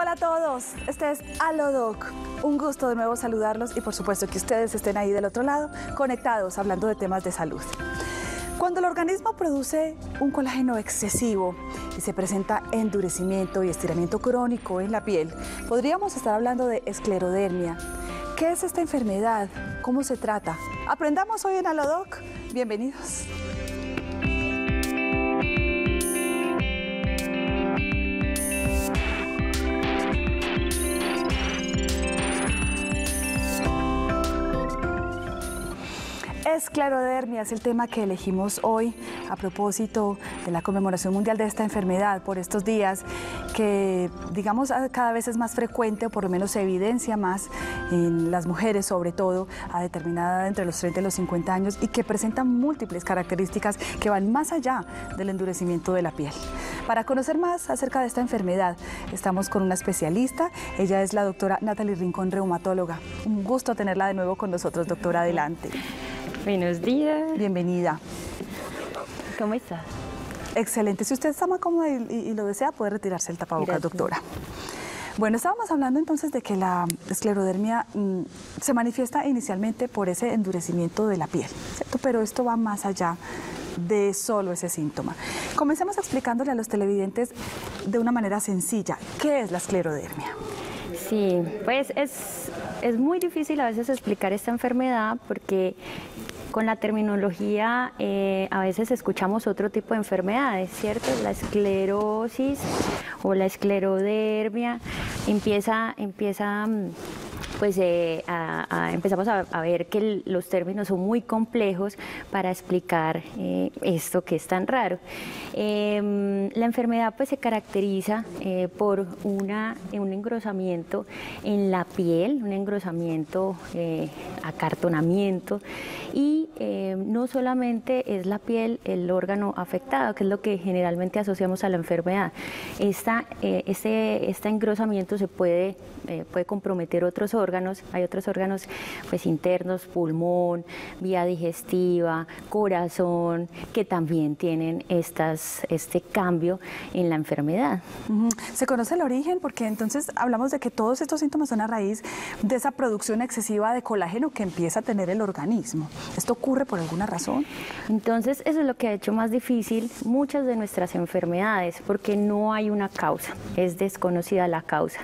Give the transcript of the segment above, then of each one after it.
Hola a todos, este es Alodoc. Un gusto de nuevo saludarlos y por supuesto que ustedes estén ahí del otro lado, conectados, hablando de temas de salud. Cuando el organismo produce un colágeno excesivo y se presenta endurecimiento y estiramiento crónico en la piel, podríamos estar hablando de esclerodermia. ¿Qué es esta enfermedad? ¿Cómo se trata? Aprendamos hoy en Alodoc. Bienvenidos. Esclerodermia es el tema que elegimos hoy a propósito de la conmemoración mundial de esta enfermedad por estos días que digamos cada vez es más frecuente o por lo menos se evidencia más en las mujeres sobre todo a determinada edad entre los 30 y los 50 años y que presentan múltiples características que van más allá del endurecimiento de la piel. Para conocer más acerca de esta enfermedad estamos con una especialista, ella es la doctora Natalie Rincón, reumatóloga. Un gusto tenerla de nuevo con nosotros, doctora, adelante. Buenos días. Bienvenida. ¿Cómo está? Excelente. Si usted está más cómoda y, lo desea, puede retirarse el tapabocas, doctora. Bueno, estábamos hablando entonces de que la esclerodermia mm, se manifiesta inicialmente por ese endurecimiento de la piel, ¿cierto? Pero esto va más allá de solo ese síntoma. Comencemos explicándole a los televidentes de una manera sencilla qué es la esclerodermia. Sí, pues es, es muy difícil a veces explicar esta enfermedad porque con la terminología eh, a veces escuchamos otro tipo de enfermedades, ¿cierto? La esclerosis o la esclerodermia empieza, empieza mm, pues eh, empezamos a, ver que los términos son muy complejos para explicar eh, esto que es tan raro. Em, la enfermedad pues se caracteriza eh, por una, un engrosamiento en la piel, un engrosamiento, acartonamiento y no solamente es la piel el órgano afectado, que es lo que generalmente asociamos a la enfermedad. Esta, este, este engrosamiento se puede, puede comprometer otros órganos hay otros órganos pues internos, pulmón, vía digestiva, corazón, que también tienen estas, este cambio en la enfermedad. ¿Se conoce el origen? Porque entonces hablamos de que todos estos síntomas son a raíz de esa producción excesiva de colágeno que empieza a tener el organismo. ¿Esto ocurre por alguna razón? Entonces eso es lo que ha hecho más difícil muchas de nuestras enfermedades, porque no hay una causa, es desconocida la causa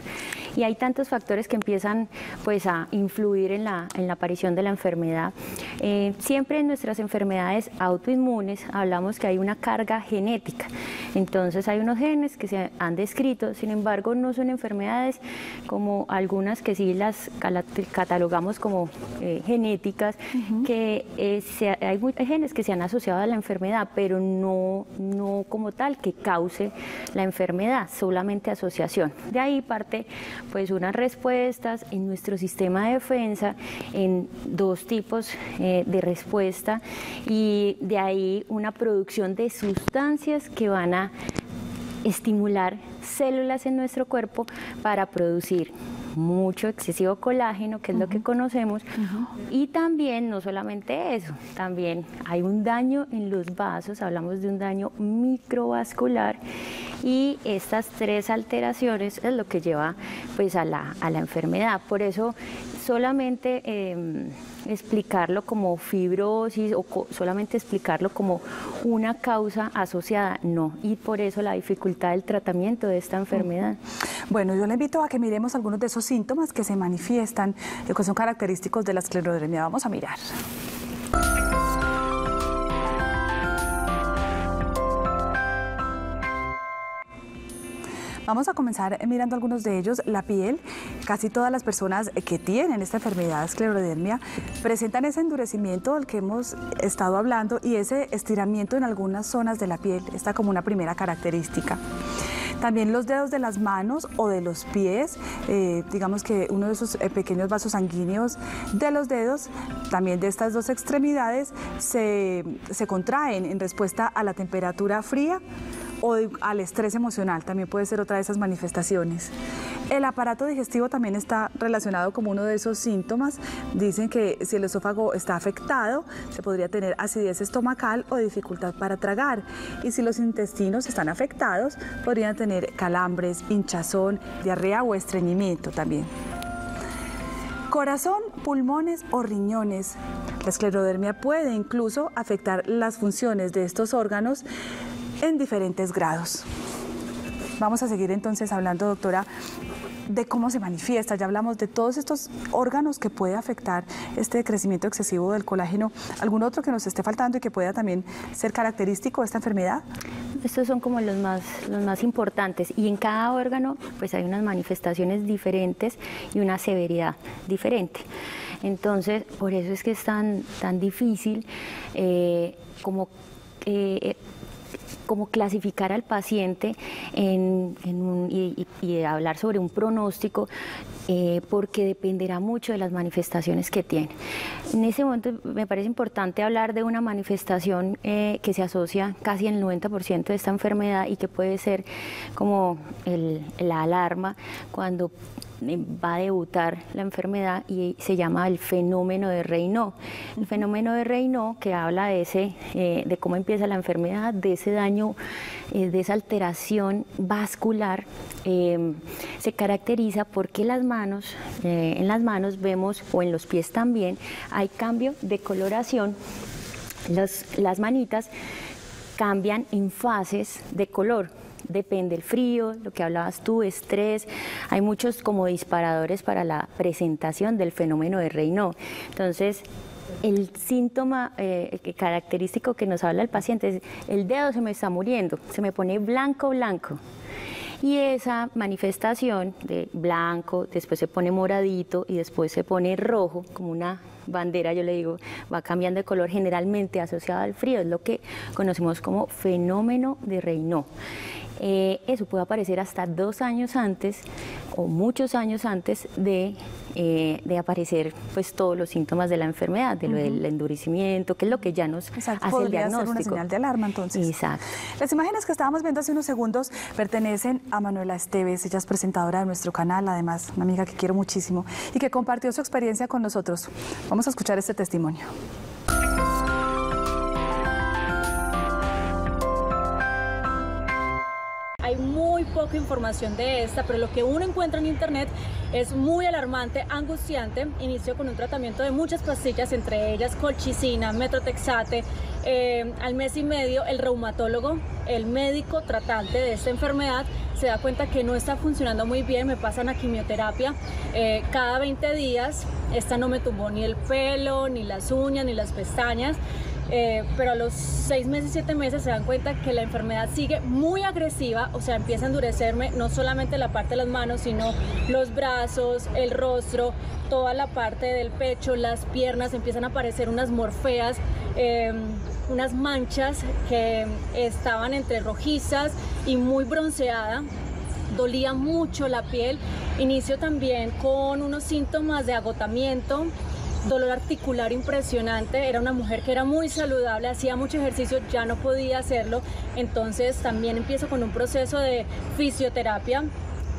y hay tantos factores que empiezan pues a influir en la, en la aparición de la enfermedad. Eh, siempre en nuestras enfermedades autoinmunes hablamos que hay una carga genética, entonces hay unos genes que se han descrito, sin embargo no son enfermedades como algunas que sí las catalogamos como eh, genéticas, que eh, hay, hay genes que se han asociado a la enfermedad, pero no, no como tal que cause la enfermedad, solamente asociación. De ahí parte pues unas respuestas en nuestro sistema de defensa en dos tipos eh, de respuesta y de ahí una producción de sustancias que van a estimular células en nuestro cuerpo para producir mucho excesivo colágeno, que es lo que conocemos, y también no solamente eso, también hay un daño en los vasos, hablamos de un daño microvascular y estas tres alteraciones es lo que lleva pues a la, a la enfermedad. Por eso solamente em, explicarlo como fibrosis o solamente explicarlo como una causa asociada, no, y por eso la dificultad del tratamiento de esta enfermedad. Bueno, yo le invito a que miremos algunos de esos síntomas que se manifiestan, que son característicos de la esclerodermia. Vamos a mirar. Vamos a comenzar mirando algunos de ellos. La piel, casi todas las personas que tienen esta enfermedad esclerodermia presentan ese endurecimiento del que hemos estado hablando y ese estiramiento en algunas zonas de la piel. Está como una primera característica. También los dedos de las manos o de los pies, eh, digamos que uno de esos eh, pequeños vasos sanguíneos de los dedos, también de estas dos extremidades, se, se contraen en respuesta a la temperatura fría o al estrés emocional, también puede ser otra de esas manifestaciones. El aparato digestivo también está relacionado como uno de esos síntomas. Dicen que si el esófago está afectado, se podría tener acidez estomacal o dificultad para tragar. Y si los intestinos están afectados, podrían tener calambres, hinchazón, diarrea o estreñimiento también. Corazón, pulmones o riñones. La esclerodermia puede incluso afectar las funciones de estos órganos en diferentes grados. Vamos a seguir entonces hablando, doctora, de cómo se manifiesta. Ya hablamos de todos estos órganos que puede afectar este crecimiento excesivo del colágeno. ¿Algún otro que nos esté faltando y que pueda también ser característico de esta enfermedad? Estos son como los más, los más importantes y en cada órgano pues hay unas manifestaciones diferentes y una severidad diferente. Entonces, por eso es que es tan, tan difícil eh, como eh, como clasificar al paciente en, y, hablar sobre un pronóstico, eh, porque dependerá mucho de las manifestaciones que tiene. En ese momento me parece importante hablar de una manifestación eh, que se asocia casi el 90% de esta enfermedad y que puede ser como la alarma cuando va a debutar la enfermedad y se llama el fenómeno de Raynaud. El fenómeno de Raynaud que habla de ese, eh, de cómo empieza la enfermedad, de ese daño, eh, de esa alteración vascular, eh, se caracteriza porque las manos, en las manos vemos o en los pies también hay cambio de coloración. las manitas cambian en fases de color depende el frío, lo que hablabas tú, estrés, hay muchos como disparadores para la presentación del fenómeno de Raynaud. Entonces, el síntoma eh, característico que nos habla el paciente es el dedo se me está muriendo, se me pone blanco, blanco. Y esa manifestación de blanco, después se pone moradito y después se pone rojo, como una bandera, yo le digo, va cambiando de color generalmente asociado al frío, es lo que conocemos como fenómeno de Raynaud. Eh, eso puede aparecer hasta dos años antes o muchos años antes de, eh, de aparecer pues todos los síntomas de la enfermedad, de del endurecimiento, que es lo que ya nos hace el diagnóstico. Ser una señal de alarma entonces. Exacto. Las imágenes que estábamos viendo hace unos segundos pertenecen a Manuela Esteves, ella es presentadora de nuestro canal, además una amiga que quiero muchísimo y que compartió su experiencia con nosotros. Vamos a escuchar este testimonio. Poca información de esta, pero lo que uno encuentra en internet es muy alarmante, angustiante. Inició con un tratamiento de muchas pastillas, entre ellas colchicina, metrotexate. Eh, al mes y medio, el reumatólogo, el médico tratante de esta enfermedad, se da cuenta que no está funcionando muy bien, me pasan a quimioterapia eh, cada 20 días. Esta no me tumbó ni el pelo, ni las uñas, ni las pestañas. Eh, pero a los seis meses, siete meses se dan cuenta que la enfermedad sigue muy agresiva, o sea, empieza a endurecerme no solamente la parte de las manos, sino los brazos, el rostro, toda la parte del pecho, las piernas, empiezan a aparecer unas morfeas, em, unas manchas que estaban entre rojizas y muy bronceada. Dolía mucho la piel. Inicio también con unos síntomas de agotamiento, dolor articular impresionante, era una mujer que era muy saludable, hacía mucho ejercicio, ya no podía hacerlo, entonces también empiezo con un proceso de fisioterapia,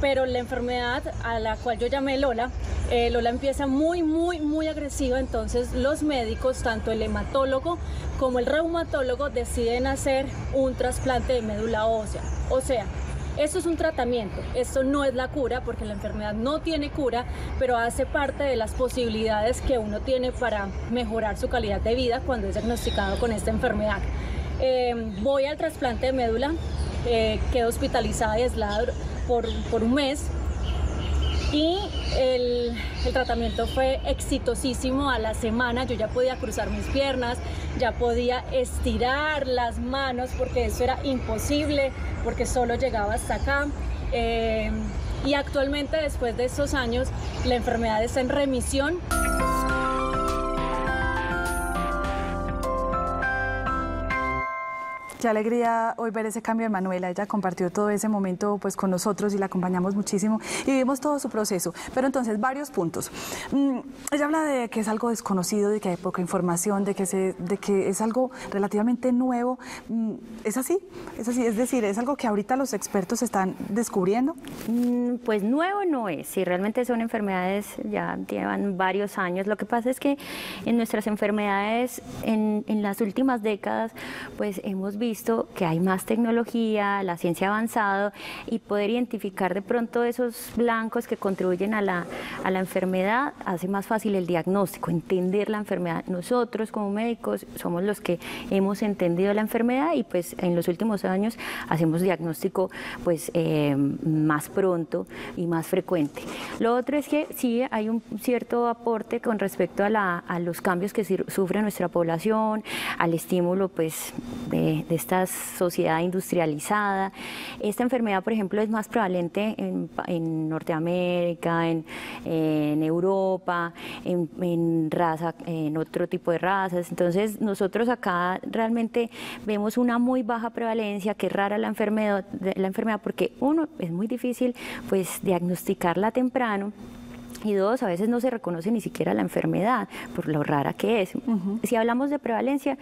pero la enfermedad a la cual yo llamé Lola, eh, Lola empieza muy, muy, muy agresiva, entonces los médicos, tanto el hematólogo como el reumatólogo, deciden hacer un trasplante de médula ósea, o sea, esto es un tratamiento, esto no es la cura porque la enfermedad no tiene cura, pero hace parte de las posibilidades que uno tiene para mejorar su calidad de vida cuando es diagnosticado con esta enfermedad. Eh, voy al trasplante de médula, eh, quedo hospitalizada y aislada por, por un mes y el, el, tratamiento fue exitosísimo a la semana. Yo ya podía cruzar mis piernas, ya podía estirar las manos porque eso era imposible, porque solo llegaba hasta acá. Eh, y actualmente, después de estos años, la enfermedad está en remisión. Qué alegría hoy ver ese cambio en Manuela. Ella compartió todo ese momento pues con nosotros y la acompañamos muchísimo y vimos todo su proceso. Pero entonces, varios puntos. Mm, ella habla de que es algo desconocido, de que hay poca información, de que, se, de que es algo relativamente nuevo. Mm, ¿Es así? ¿Es así? Es decir, ¿es algo que ahorita los expertos están descubriendo? Mm, pues nuevo no es. Si realmente son enfermedades, ya llevan varios años. Lo que pasa es que en nuestras enfermedades, en, en las últimas décadas, pues hemos visto visto que hay más tecnología, la ciencia ha avanzado y poder identificar de pronto esos blancos que contribuyen a la, a la enfermedad hace más fácil el diagnóstico, entender la enfermedad. Nosotros como médicos somos los que hemos entendido la enfermedad y pues en los últimos años hacemos diagnóstico pues eh, más pronto y más frecuente. Lo otro es que sí hay un cierto aporte con respecto a, la, a los cambios que sufre nuestra población, al estímulo pues de, de esta sociedad industrializada. Esta enfermedad, por ejemplo, es más prevalente en, Norteamérica, en, Europa, en, raza, en otro tipo de razas. Entonces, nosotros acá realmente vemos una muy baja prevalencia, que es rara la enfermedad, la enfermedad porque uno, es muy difícil pues diagnosticarla temprano y dos, a veces no se reconoce ni siquiera la enfermedad por lo rara que es. Si hablamos de prevalencia,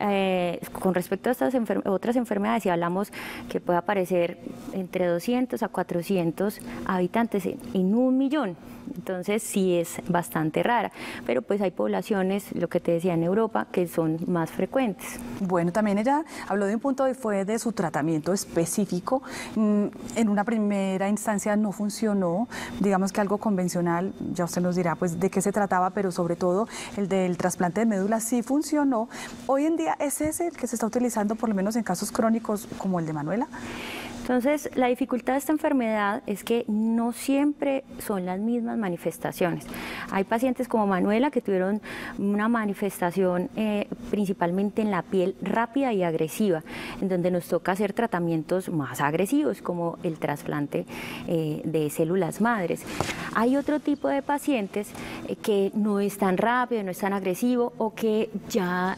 eh, con respecto a estas otras enfermedades, si hablamos que puede aparecer entre 200 a 400 habitantes en un millón, entonces sí es bastante rara, pero pues hay poblaciones, lo que te decía en Europa, que son más frecuentes. Bueno, también ella habló de un punto y fue de su tratamiento específico. Mm, en una primera instancia no funcionó, digamos que algo convencional, ya usted nos dirá pues de qué se trataba, pero sobre todo el del trasplante de médula sí funcionó. Hoy en día es ese el que se está utilizando por lo menos en casos crónicos como el de Manuela. Entonces, la dificultad de esta enfermedad es que no siempre son las mismas manifestaciones. Hay pacientes como Manuela que tuvieron una manifestación eh, principalmente en la piel rápida y agresiva, en donde nos toca hacer tratamientos más agresivos, como el trasplante eh, de células madres. Hay otro tipo de pacientes eh, que no es tan rápido, no es tan agresivo o que ya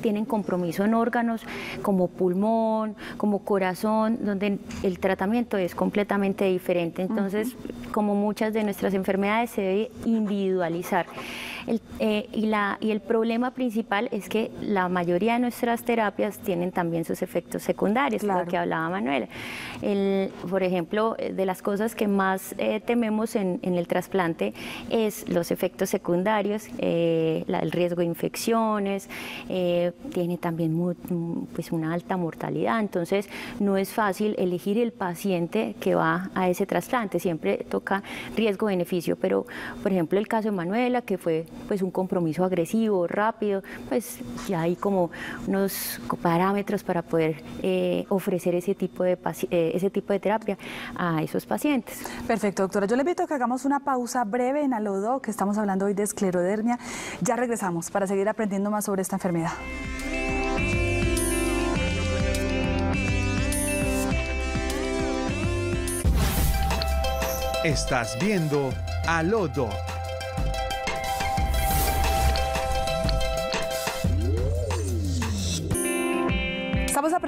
tienen compromiso en órganos como pulmón, como corazón, el tratamiento es completamente diferente. Entonces, como muchas de nuestras enfermedades, se debe individualizar. El, eh, y, la, y el problema principal es que la mayoría de nuestras terapias tienen también sus efectos secundarios, lo que hablaba Manuela. El, por ejemplo, de las cosas que más eh, tememos en, el trasplante es los efectos secundarios, eh, el riesgo de infecciones, tiene también pues una alta mortalidad, entonces no es fácil elegir el paciente que va a ese trasplante, siempre toca riesgo-beneficio, pero por ejemplo el caso de Manuela, que fue pues un compromiso agresivo, rápido, pues ya hay como unos parámetros para poder eh, ofrecer ese tipo, de, eh, ese tipo de terapia a esos pacientes. Perfecto, doctora. Yo le invito a que hagamos una pausa breve en Alodo, que estamos hablando hoy de esclerodermia. Ya regresamos para seguir aprendiendo más sobre esta enfermedad. Estás viendo Alodo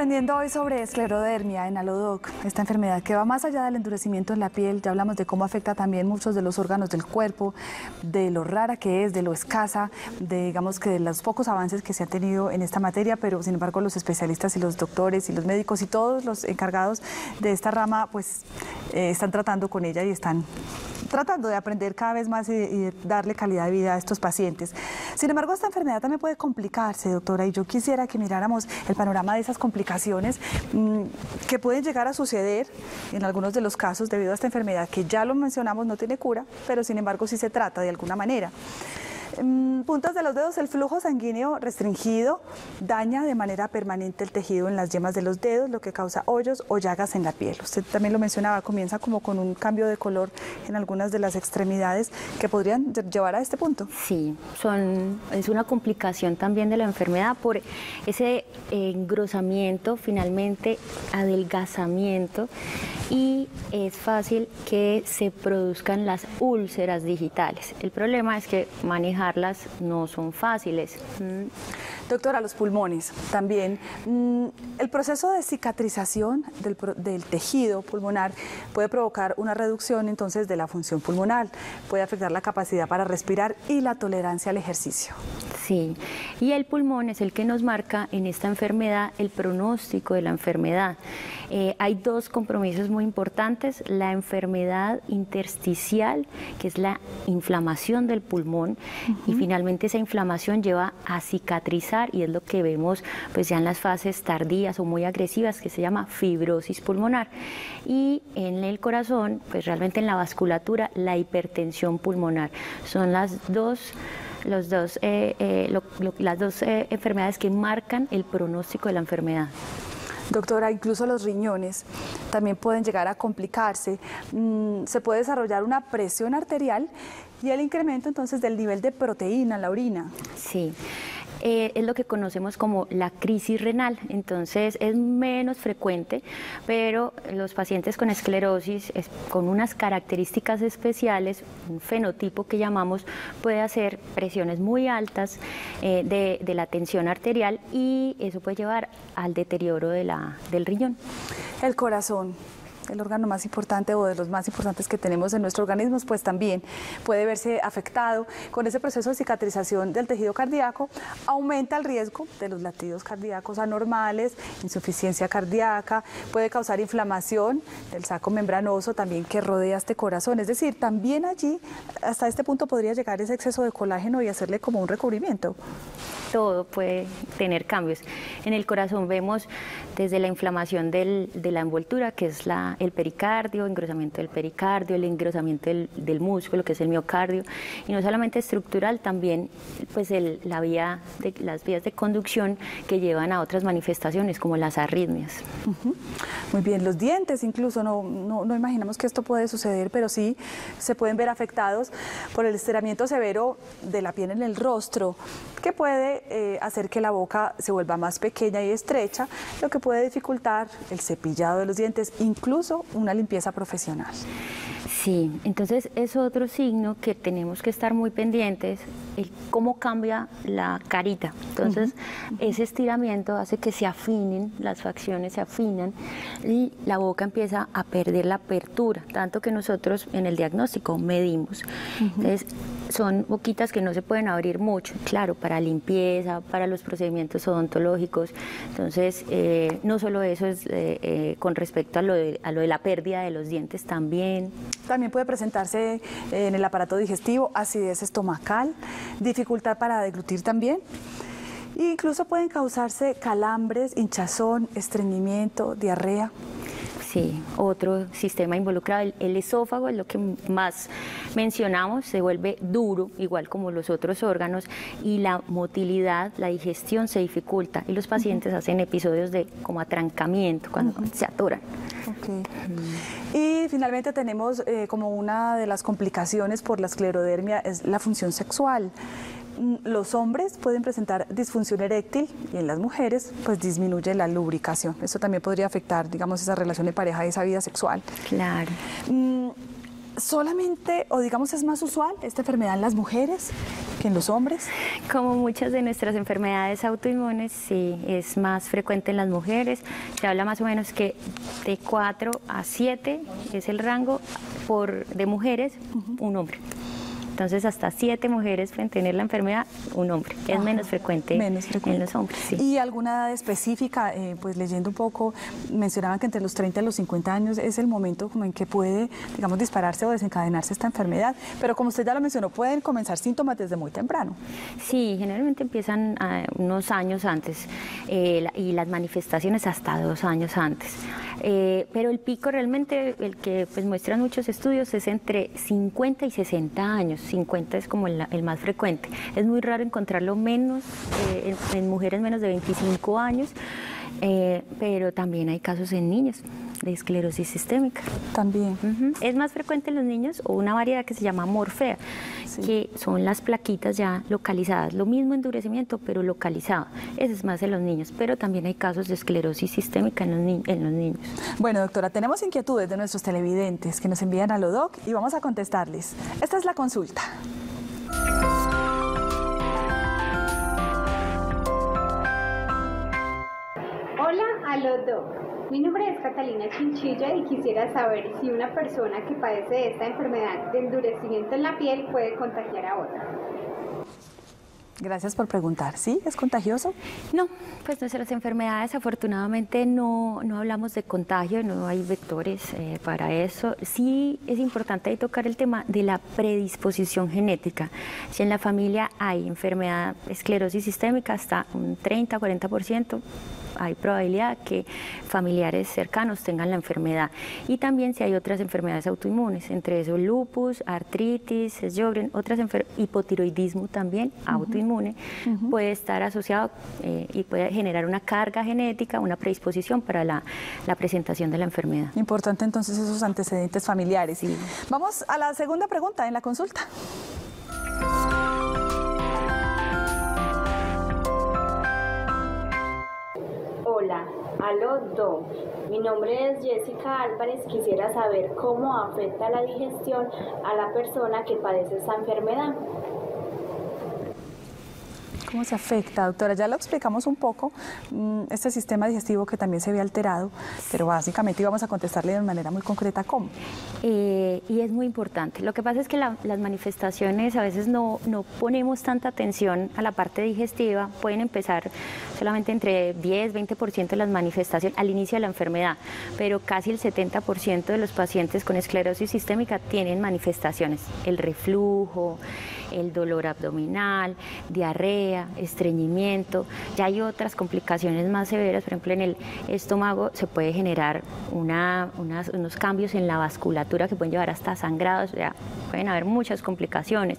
aprendiendo hoy sobre esclerodermia en Alodoc, esta enfermedad que va más allá del endurecimiento en la piel. Ya hablamos de cómo afecta también muchos de los órganos del cuerpo, de lo rara que es, de lo escasa, de digamos que de los pocos avances que se han tenido en esta materia, pero sin embargo los especialistas y los doctores y los médicos y todos los encargados de esta rama pues eh, están tratando con ella y están tratando de aprender cada vez más y, darle calidad de vida a estos pacientes. Sin embargo, esta enfermedad también puede complicarse, doctora, y yo quisiera que miráramos el panorama de esas complicaciones mm, que pueden llegar a suceder en algunos de los casos debido a esta enfermedad que ya lo mencionamos no tiene cura, pero sin embargo sí se trata de alguna manera. Puntas de los dedos, el flujo sanguíneo restringido daña de manera permanente el tejido en las yemas de los dedos, lo que causa hoyos o llagas en la piel. Usted también lo mencionaba, comienza como con un cambio de color en algunas de las extremidades que podrían llevar a este punto. Sí, son, es una complicación también de la enfermedad por ese engrosamiento, finalmente adelgazamiento y es fácil que se produzcan las úlceras digitales. El problema es que manejarlas no son fáciles. Mm. Doctora, los pulmones también. Mm, el proceso de cicatrización del, tejido pulmonar puede provocar una reducción entonces de la función pulmonar, puede afectar la capacidad para respirar y la tolerancia al ejercicio. Sí, y el pulmón es el que nos marca en esta enfermedad el pronóstico de la enfermedad. Eh, hay dos compromisos muy importantes, la enfermedad intersticial, que es la inflamación del pulmón, y finalmente esa inflamación lleva a cicatrizar y es lo que vemos pues ya en las fases tardías o muy agresivas, que se llama fibrosis pulmonar. Y en el corazón, pues realmente en la vasculatura, la hipertensión pulmonar. Son las dos los dos, eh, eh, las dos enfermedades que marcan el pronóstico de la enfermedad. Doctora, incluso los riñones también pueden llegar a complicarse. Mm, se puede desarrollar una presión arterial y el incremento entonces del nivel de proteína en la orina. Sí. Eh, es lo que conocemos como la crisis renal. Entonces es menos frecuente, pero los pacientes con esclerosis, con unas características especiales, un fenotipo que llamamos, puede hacer presiones muy altas eh, de, la tensión arterial y eso puede llevar al deterioro de la, del riñón. El corazón el órgano más importante o de los más importantes que tenemos en nuestro organismo, pues también puede verse afectado con ese proceso de cicatrización del tejido cardíaco, aumenta el riesgo de los latidos cardíacos anormales, insuficiencia cardíaca, puede causar inflamación del saco membranoso también que rodea este corazón. Es decir, también allí, hasta este punto podría llegar ese exceso de colágeno y hacerle como un recubrimiento todo puede tener cambios. En el corazón vemos desde la inflamación de la envoltura, que es la, el pericardio, engrosamiento del pericardio, el engrosamiento del, músculo, que es el miocardio, y no solamente estructural, también pues la vía de, las vías de conducción que llevan a otras manifestaciones como las arritmias. Muy bien, los dientes incluso, no, no, no imaginamos que esto puede suceder, pero sí se pueden ver afectados por el estiramiento severo de la piel en el rostro, que puede eh, hacer que la boca se vuelva más pequeña y estrecha, lo que puede dificultar el cepillado de los dientes, incluso una limpieza profesional. Sí, entonces es otro signo que tenemos que estar muy pendientes, el cómo cambia la carita. Entonces, ese estiramiento hace que se afinen, las facciones se afinan y la boca empieza a perder la apertura, tanto que nosotros en el diagnóstico medimos. Entonces, son boquitas que no se pueden abrir mucho, claro, para limpieza, para los procedimientos odontológicos. Entonces, eh, no solo eso es eh, eh, con respecto a lo, de, la pérdida de los dientes también. También puede presentarse en el aparato digestivo acidez estomacal, dificultad para deglutir también. Incluso pueden causarse calambres, hinchazón, estreñimiento, diarrea. Sí, otro sistema involucrado, el, esófago es lo que más mencionamos, se vuelve duro, igual como los otros órganos, y la motilidad, la digestión se dificulta y los pacientes hacen episodios de como atrancamiento cuando se atoran. Y finalmente tenemos eh, como una de las complicaciones por la esclerodermia es la función sexual. Mm, los hombres pueden presentar disfunción eréctil y en las mujeres pues disminuye la lubricación. Eso también podría afectar, digamos, esa relación de pareja y esa vida sexual. Claro. Mm, solamente, o digamos, es más usual esta enfermedad en las mujeres que en los hombres? Como muchas de nuestras enfermedades autoinmunes, sí, es más frecuente en las mujeres. Se habla más o menos que de 4 a 7 es el rango por, de mujeres, un hombre. Entonces, hasta siete mujeres pueden tener la enfermedad, un hombre. Es menos, frecuente en los hombres. ¿Y alguna edad específica? Eh, pues leyendo un poco, mencionaban que entre los 30 y los 50 años es el momento como en que puede, digamos, dispararse o desencadenarse esta enfermedad. Pero como usted ya lo mencionó, pueden comenzar síntomas desde muy temprano. Sí, generalmente empiezan ah, unos años antes eh, y las manifestaciones hasta dos años antes. Eh, pero el pico realmente, el que pues muestran muchos estudios, es entre 50 y 60 años. 50 es como el, más frecuente. Es muy raro encontrarlo menos eh, en, mujeres menos de 25 años, eh, pero también hay casos en niños de esclerosis sistémica. También. Es más frecuente en los niños o una variedad que se llama morfea, que son las plaquitas ya localizadas. Lo mismo endurecimiento, pero localizado. Ese es más en los niños, pero también hay casos de esclerosis sistémica en los, en los niños. Bueno, doctora, tenemos inquietudes de nuestros televidentes que nos envían a Lodoc y vamos a contestarles. Esta es la consulta. Hola a los Mi nombre es Catalina Chinchilla y quisiera saber si una persona que padece de esta enfermedad de endurecimiento en la piel puede contagiar a otra. Gracias por preguntar. ¿Sí? ¿Es contagioso? No, pues nuestras enfermedades afortunadamente no, no hablamos de contagio, no hay vectores eh, para eso. Sí es importante ahí tocar el tema de la predisposición genética. Si en la familia hay enfermedad esclerosis sistémica, hasta un 30-40% hay probabilidad que familiares cercanos tengan la enfermedad. Y también si hay otras enfermedades autoinmunes, entre eso lupus, artritis, Sjögren, otras hipotiroidismo también autoinmune, puede estar asociado eh, y puede generar una carga genética, una predisposición para la, la, presentación de la enfermedad. Importante entonces esos antecedentes familiares. Vamos a la segunda pregunta en la consulta. Aló Do. Mi nombre es Jessica Álvarez. Quisiera saber cómo afecta la digestión a la persona que padece esta enfermedad. ¿Cómo se afecta, doctora? Ya lo explicamos un poco, mm, este sistema digestivo que también se ve alterado, pero básicamente íbamos a contestarle de manera muy concreta cómo. Eh, y es muy importante. Lo que pasa es que las manifestaciones a veces no, no ponemos tanta atención a la parte digestiva, pueden empezar solamente entre 10, 20% de las manifestaciones al inicio de la enfermedad, pero casi el 70% de los pacientes con esclerosis sistémica tienen manifestaciones, el reflujo, el dolor abdominal, diarrea, estreñimiento. Ya hay otras complicaciones más severas, por ejemplo en el estómago se puede generar unos cambios en la vasculatura que pueden llevar hasta sangrados, ya pueden haber muchas complicaciones.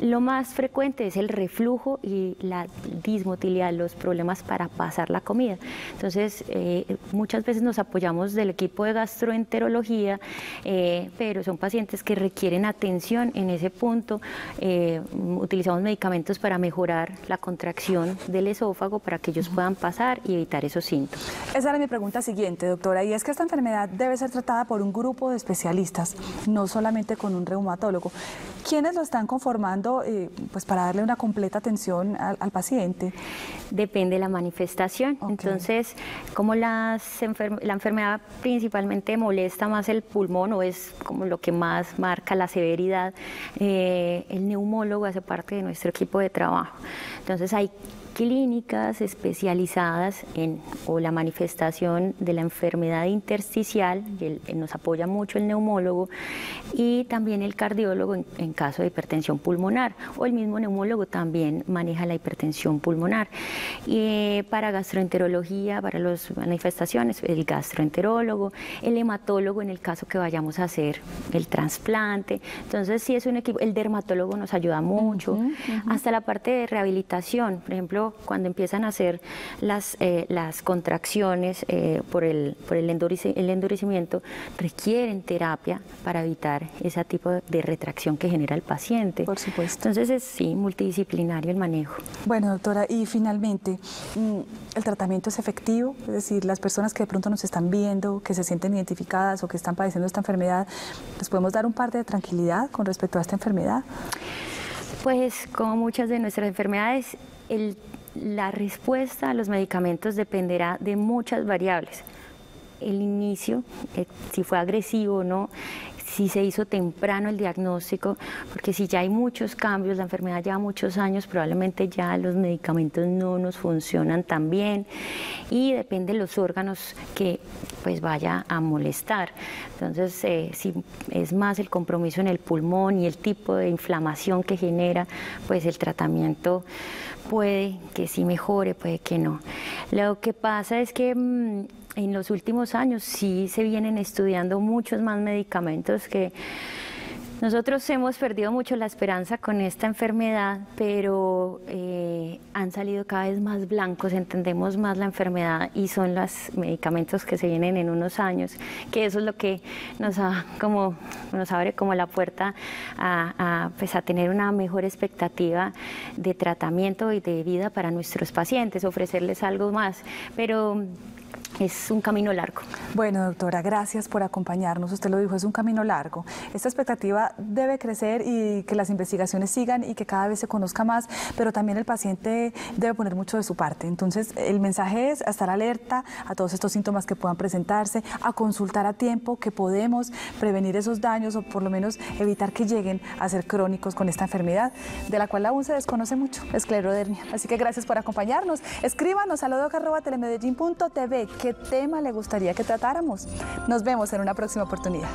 Lo más frecuente es el reflujo y la dismotilidad, los problemas para pasar la comida. Entonces, eh, muchas veces nos apoyamos del equipo de gastroenterología, eh, pero son pacientes que requieren atención en ese punto. Eh, utilizamos medicamentos para mejorar la contracción del esófago para que ellos puedan pasar y evitar esos síntomas. Esa era mi pregunta siguiente, doctora, y es que esta enfermedad debe ser tratada por un grupo de especialistas, no solamente con un reumatólogo. ¿Quiénes lo están conformando? Eh, pues para darle una completa atención al, paciente? Depende de la manifestación. Entonces, como las la enfermedad principalmente molesta más el pulmón o es como lo que más marca la severidad, eh, el neumólogo hace parte de nuestro equipo de trabajo. Entonces hay clínicas especializadas en o la manifestación de la enfermedad intersticial, y nos apoya mucho el neumólogo, y también el cardiólogo en, caso de hipertensión pulmonar, o el mismo neumólogo también maneja la hipertensión pulmonar. Y eh, para gastroenterología, para las manifestaciones, el gastroenterólogo, el hematólogo en el caso que vayamos a hacer el trasplante. Entonces, sí es un equipo, el dermatólogo nos ayuda mucho, hasta la parte de rehabilitación, por ejemplo, cuando empiezan a hacer las, eh, las contracciones eh, por, el, por el, endurecimiento, requieren terapia para evitar ese tipo de retracción que genera el paciente. Por supuesto. Entonces es sí, multidisciplinario el manejo. Bueno, doctora, y finalmente, mm, ¿el tratamiento es efectivo? Es decir, las personas que de pronto nos están viendo, que se sienten identificadas o que están padeciendo esta enfermedad, ¿les podemos dar un par de tranquilidad con respecto a esta enfermedad? Pues como muchas de nuestras enfermedades, el la respuesta a los medicamentos dependerá de muchas variables. El inicio, eh, si fue agresivo o no, si se hizo temprano el diagnóstico, porque si ya hay muchos cambios, la enfermedad lleva muchos años, probablemente ya los medicamentos no nos funcionan tan bien y depende de los órganos que pues vaya a molestar. Entonces, eh, si es más el compromiso en el pulmón y el tipo de inflamación que genera, pues el tratamiento puede que sí mejore, puede que no. Lo que pasa es que mm, en los últimos años sí se vienen estudiando muchos más medicamentos que nosotros hemos perdido mucho la esperanza con esta enfermedad, pero eh, han salido cada vez más blancos, entendemos más la enfermedad y son los medicamentos que se vienen en unos años, que eso es lo que nos, como, nos abre como la puerta a, pues a tener una mejor expectativa de tratamiento y de vida para nuestros pacientes, ofrecerles algo más. Pero es un camino largo. Bueno, doctora, gracias por acompañarnos. Usted lo dijo, es un camino largo. Esta expectativa debe crecer y que las investigaciones sigan y que cada vez se conozca más, pero también el paciente debe poner mucho de su parte. Entonces, el mensaje es estar alerta a todos estos síntomas que puedan presentarse, a consultar a tiempo, que podemos prevenir esos daños o por lo menos evitar que lleguen a ser crónicos con esta enfermedad, de la cual aún se desconoce mucho, esclerodermia. Así que gracias por acompañarnos. Escríbanos a lodoc.telemedellín.tv qué tema le gustaría que tratáramos. Nos vemos en una próxima oportunidad.